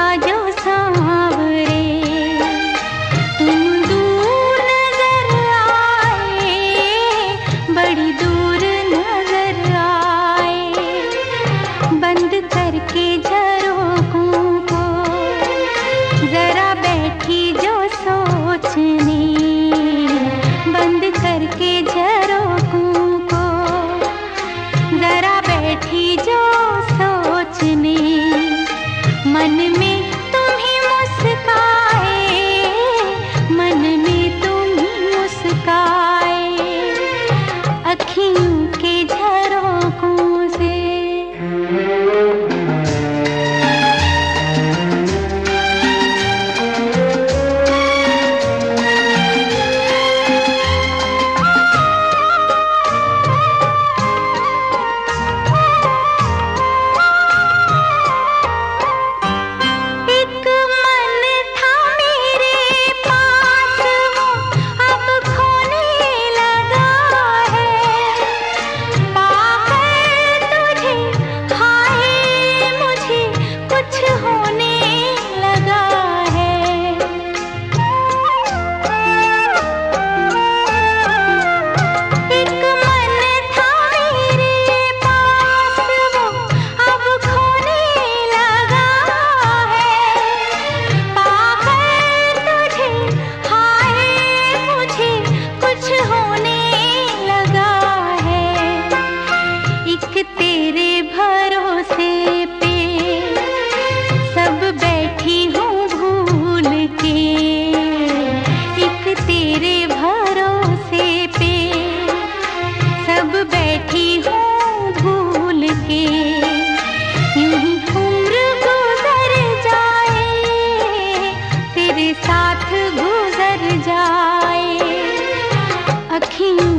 था जो ही